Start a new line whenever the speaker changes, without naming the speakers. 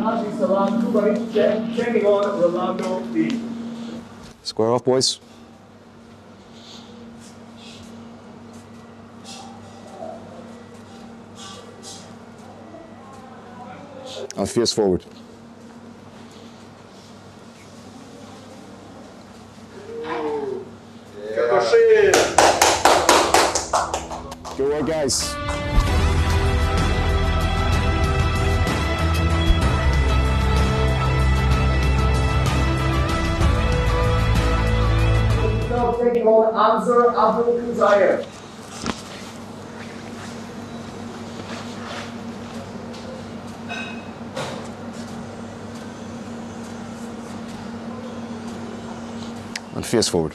Nazi Salam Kuwait check, on Rolando B.
Square off, boys. On fierce forward. Good work, guys.
Taking on Abdul Kuzayr.
On fierce forward.